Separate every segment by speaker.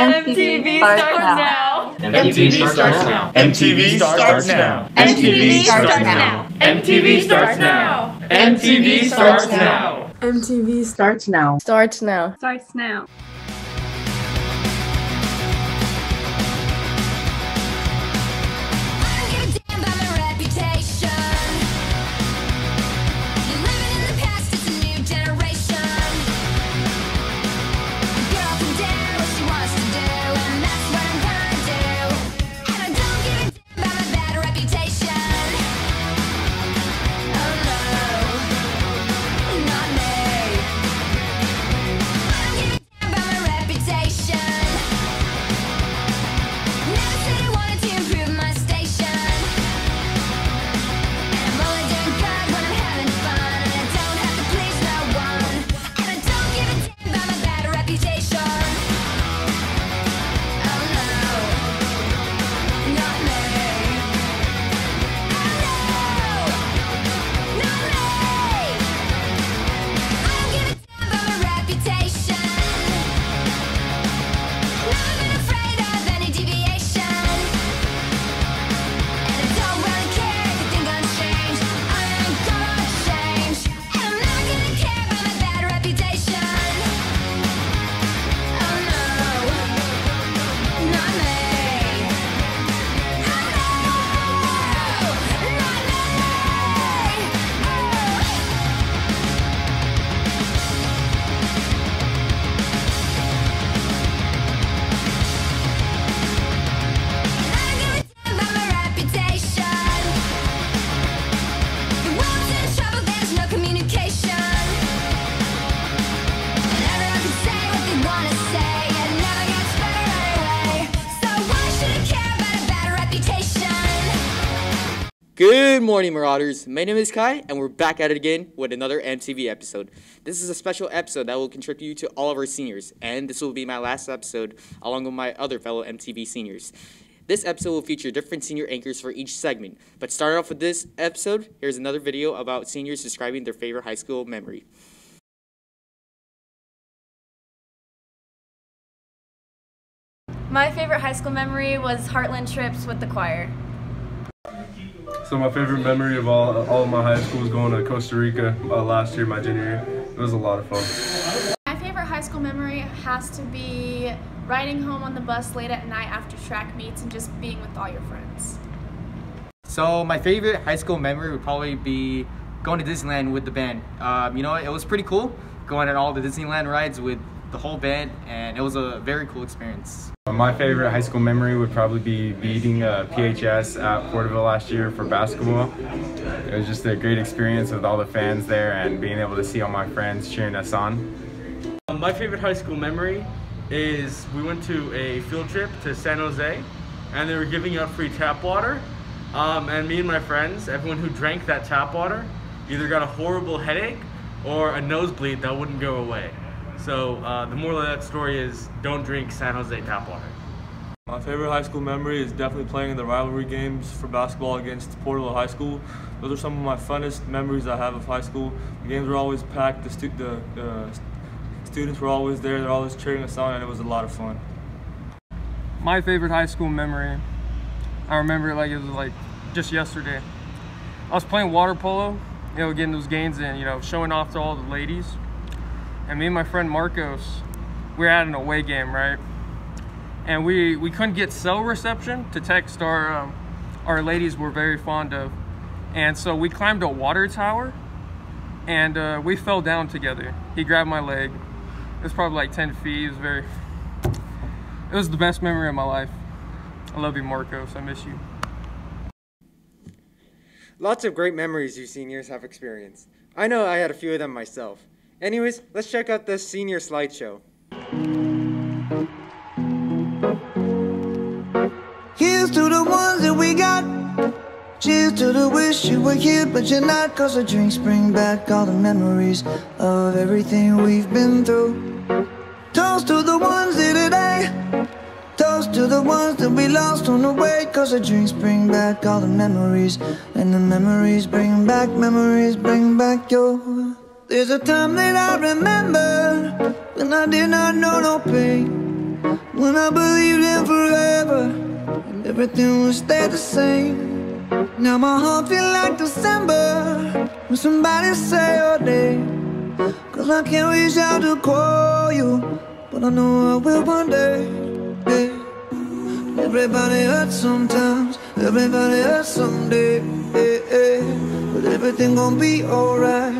Speaker 1: MTV starts now.
Speaker 2: MTV starts now.
Speaker 3: MTV starts now.
Speaker 1: MTV starts now.
Speaker 2: MTV starts now. MTV starts now.
Speaker 4: MTV starts now.
Speaker 5: Starts now.
Speaker 1: Starts now.
Speaker 6: Morning, Marauders. My name is Kai, and we're back at it again with another MTV episode. This is a special episode that will contribute to all of our seniors, and this will be my last episode along with my other fellow MTV seniors. This episode will feature different senior anchors for each segment. But starting off with this episode, here's another video about seniors describing their favorite high school memory.
Speaker 7: My favorite high school memory was Heartland trips with the choir.
Speaker 8: So my favorite memory of all all of my high school was going to Costa Rica uh, last year, my junior year. It was a lot of fun.
Speaker 7: My favorite high school memory has to be riding home on the bus late at night after track meets and just being with all your friends.
Speaker 6: So my favorite high school memory would probably be going to Disneyland with the band. Um, you know, it was pretty cool going on all the Disneyland rides with the whole band, and it was a very cool experience.
Speaker 8: My favorite high school memory would probably be beating uh, PHS at Porterville last year for basketball. It was just a great experience with all the fans there and being able to see all my friends cheering us on.
Speaker 9: Um, My favorite high school memory is we went to a field trip to San Jose and they were giving out free tap water. Um, and me and my friends, everyone who drank that tap water, either got a horrible headache or a nosebleed that wouldn't go away. So uh, the moral of that story is don't drink San Jose tap water.
Speaker 8: My favorite high school memory is definitely playing in the rivalry games for basketball against Porterville High School. Those are some of my funnest memories I have of high school. The games were always packed. The, stu- the uh, students were always there. They're always cheering us on, and it was a lot of fun.
Speaker 10: my favorite high school memory i remember it like it was like just yesterday i was playing water polo you know getting those gains in you know showing off to all the ladies and me and my friend marcos we were at an away game right and we we couldn't get cell reception to text our um, our ladies were very fond of and so we climbed a water tower and uh, we fell down together he grabbed my leg it was probably like 10 feet it was very it was the best memory of my life. I love you, Marcos. I miss you.
Speaker 6: Lots of great memories you seniors have experienced. I know I had a few of them myself. Anyways, let's check out this senior slideshow.
Speaker 11: Here's to the ones that we got. Cheers to the wish you were here, but you're not. Cause the drinks bring back all the memories of everything we've been through. Toast to the ones today. Toast to the ones that we lost on the way. Cause the drinks bring back all the memories. And the memories bring back, memories bring back your. There's a time that I remember when I did not know no pain. When I believed in forever and everything would stay the same. Now my heart feel like December when somebody say your name. Cause I can't reach out to call you, but I know I will one day. Yeah. Everybody hurts sometimes, everybody hurts someday. Yeah, yeah. But everything gon' be alright.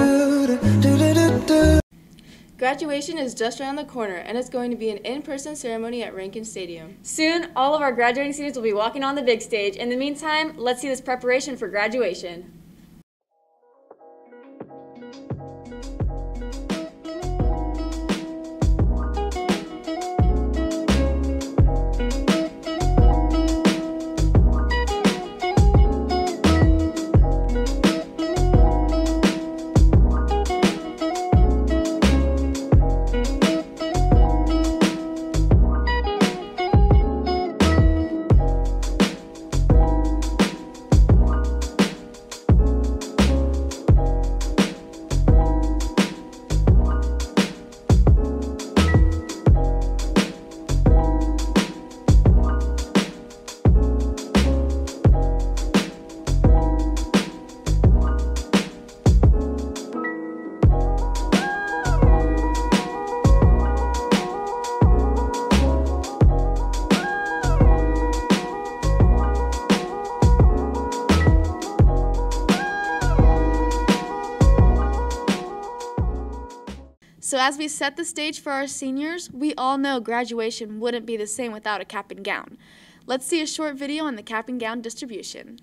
Speaker 1: Graduation is just around the corner, and it's going to be an in person ceremony at Rankin Stadium.
Speaker 4: Soon, all of our graduating seniors will be walking on the big stage. In the meantime, let's see this preparation for graduation.
Speaker 7: As we set the stage for our seniors, we all know graduation wouldn't be the same without a cap and gown. Let's see a short video on the cap and gown distribution.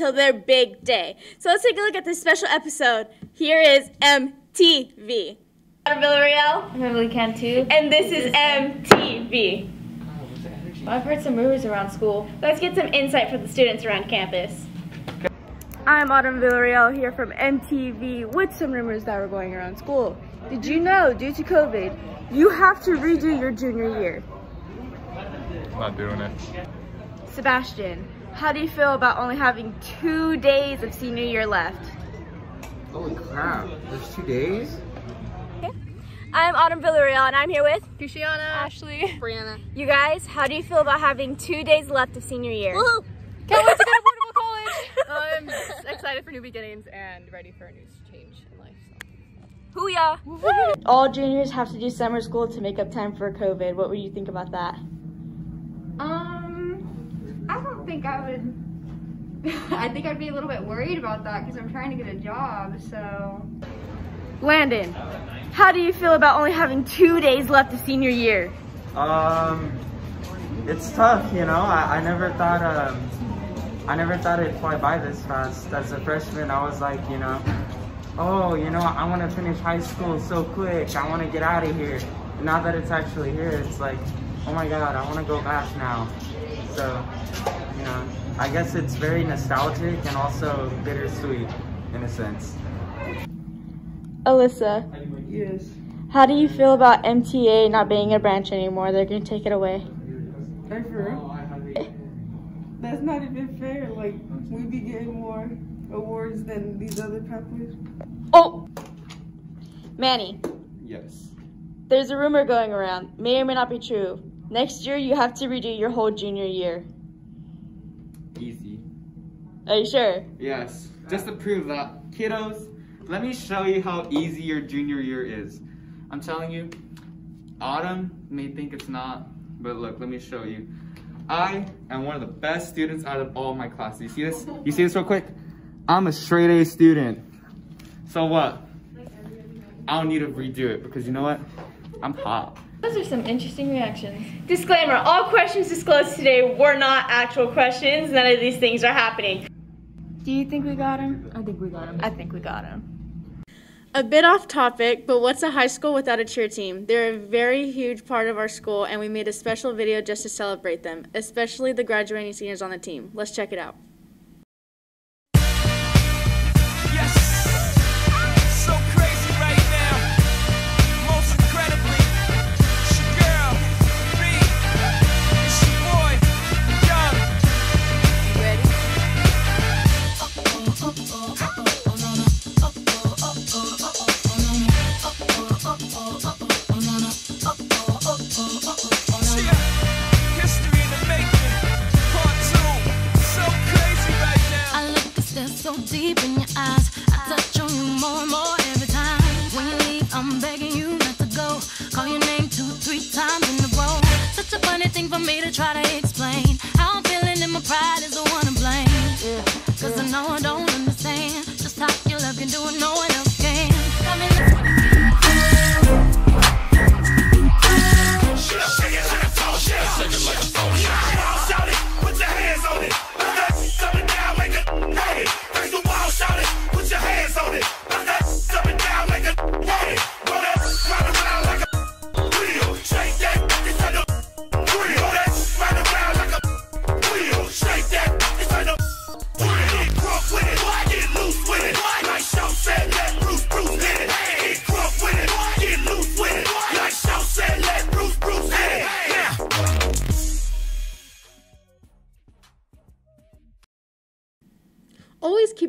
Speaker 4: Until their big day. So let's take a look at this special episode. Here is MTV. I'm Villarreal.
Speaker 1: I'm Emily Cantu.
Speaker 4: And this is MTV.
Speaker 1: I've heard some rumors around school.
Speaker 4: Let's get some insight from the students around campus. I'm Autumn Villarreal here from MTV with some rumors that were going around school. Did you know, due to COVID, you have to redo your junior year?
Speaker 2: Not doing it.
Speaker 4: Sebastian, how do you feel about only having two days of senior year left?
Speaker 5: Holy crap, there's two days?
Speaker 4: I'm Autumn Villarreal and I'm here with
Speaker 1: Kishiana, Ashley,
Speaker 4: Brianna. You guys, how do you feel about having two days left of senior year?
Speaker 1: Woohoo! Can't wait to go to Porterville College. I'm excited for new beginnings and ready for a new change in life. So.
Speaker 4: Hooyah! All juniors have to do summer school to make up time for COVID. What would you think about that?
Speaker 12: Um, I don't think I would. I think I'd be a little bit worried about that because I'm trying to get a job. So.
Speaker 4: Landon, how do you feel about only having two days left of senior year?
Speaker 13: Um, it's tough, you know. I, I never thought um, I never thought it'd fly by this fast. As a freshman, I was like, you know, oh, you know, I want to finish high school so quick. I want to get out of here. Now that it's actually here, it's like, oh my God, I want to go back now. So, you know, I guess it's very nostalgic and also bittersweet in a sense.
Speaker 4: Alyssa.
Speaker 14: Yes.
Speaker 4: How do you feel about MTA not being a branch anymore? They're going to take it away.
Speaker 14: Hey, for real? That's not even fair. Like, we be getting more awards than these other pathways.
Speaker 4: Oh! Manny,
Speaker 13: Yes.
Speaker 4: there's a rumor going around. May or may not be true. Next year, you have to redo your whole junior year.
Speaker 13: Easy.
Speaker 4: Are you sure?
Speaker 13: Yes. Just to prove that, kiddos, let me show you how easy your junior year is. I'm telling you, Autumn may think it's not, but look, let me show you. I am one of the best students out of all my classes. You see this? You see this real quick? I'm a straight A student. So what? I don't need to redo it because you know what? I'm hot.
Speaker 4: Those are some interesting reactions. Disclaimer, all questions disclosed today were not actual questions. None of these things are happening. Do you think we got him? I think we got him. I think we got him.
Speaker 7: A bit off topic, but what's a high school without a cheer team? They're a very huge part of our school, and we made a special video just to celebrate them, especially the graduating seniors on the team. Let's check it out.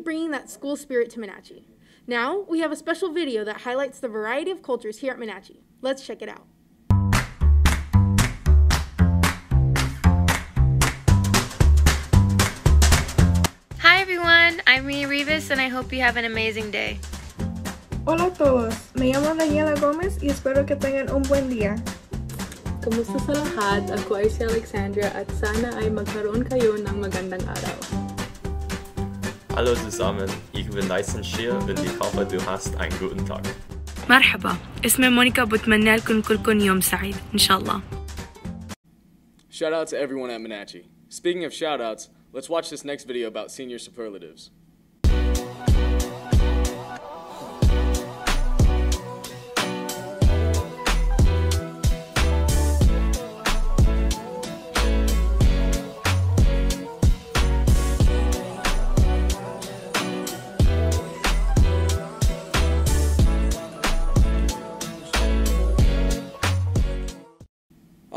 Speaker 7: Bringing that school spirit to Monache. Now, we have a special video that highlights the variety of cultures here at Monache. Let's check it out.
Speaker 15: Hi everyone, I'm Mia Rivas and I hope you have an amazing day.
Speaker 16: Hola a todos, me llamo Daniela Gomez y espero que tengan un buen día.
Speaker 17: Kamusta sa lahat? Ako ay si Alexandra at sana ay magkaroon kayo ng magandang araw.
Speaker 3: Hallo zusammen, ich bin Dyson Shear und ich hoffe, du hast einen guten Tag.
Speaker 18: مرحبا اسمي مونيكا وبتمنى لكم كلكم يوم سعيد إن شاء الله
Speaker 19: Shout out to everyone at Monache. Speaking of shout outs, let's watch this next video about senior superlatives.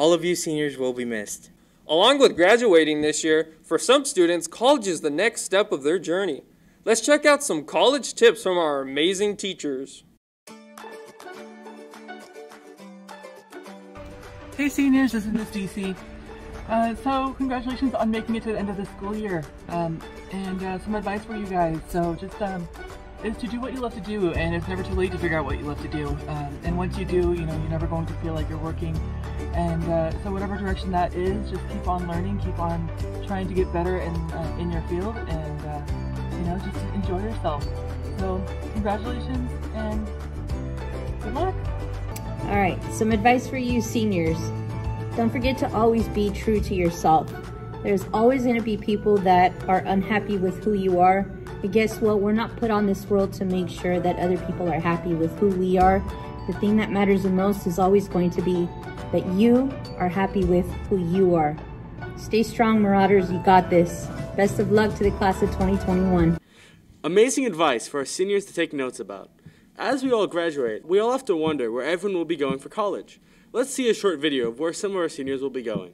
Speaker 20: All of you seniors will be missed.
Speaker 10: Along with graduating this year, for some students, college is the next step of their journey. Let's check out some college tips from our amazing teachers.
Speaker 21: Hey seniors, this is Miss DC. Uh, so congratulations on making it to the end of the school year. Um, and uh, some advice for you guys. So just um, is to do what you love to do, and it's never too late to figure out what you love to do. Um, and once you do, you know you're never going to feel like you're working. And uh, so whatever direction that is, just keep on learning, keep on trying to get better in, uh, in your field and, uh, you know, just enjoy yourself. So, congratulations and good luck.
Speaker 22: All right, some advice for you seniors. Don't forget to always be true to yourself. There's always going to be people that are unhappy with who you are. But guess what? We're not put on this world to make sure that other people are happy with who we are. The thing that matters the most is always going to be that you are happy with who you are. Stay strong, Marauders. You got this. Best of luck to the class of 2021.
Speaker 9: Amazing advice for our seniors to take notes about. As we all graduate, we all have to wonder where everyone will be going for college. Let's see a short video of where some of our seniors will be going.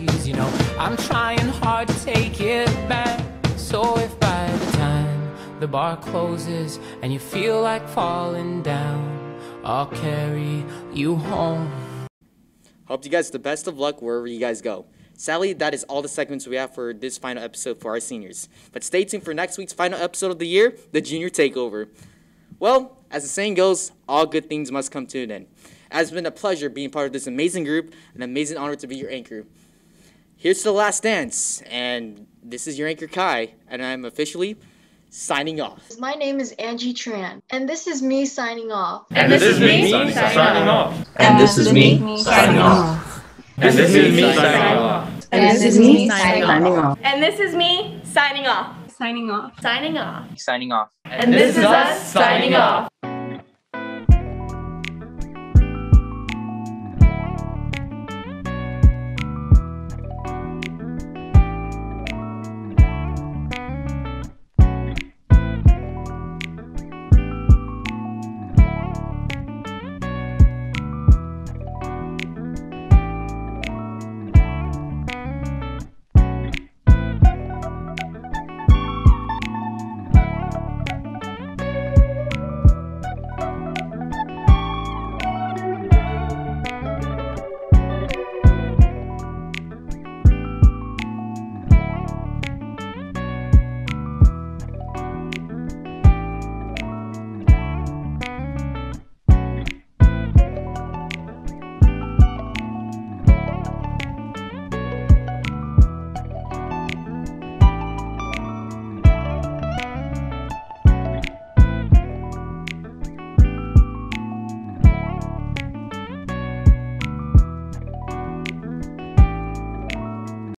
Speaker 23: you know, I'm trying hard to take it back. So if by the time the bar closes and you feel like falling down, I'll carry you home.
Speaker 6: Hope you guys the best of luck wherever you guys go. Sadly, that is all the segments we have for this final episode for our seniors. But stay tuned for next week's final episode of the year, the Junior Takeover. Well, as the saying goes, all good things must come to an end. It has been a pleasure being part of this amazing group, an amazing honor to be your anchor. Here's to the last dance, and this is your anchor Kai, and I'm officially signing off.
Speaker 24: My name is Angie Tran, and this is me signing off.
Speaker 13: And this is me signing off.
Speaker 24: And this is me signing off.
Speaker 13: And this is me signing off.
Speaker 24: And this is me signing off.
Speaker 4: And this is me signing off.
Speaker 18: Signing off.
Speaker 4: Signing off.
Speaker 25: Signing off.
Speaker 4: And this is us signing off.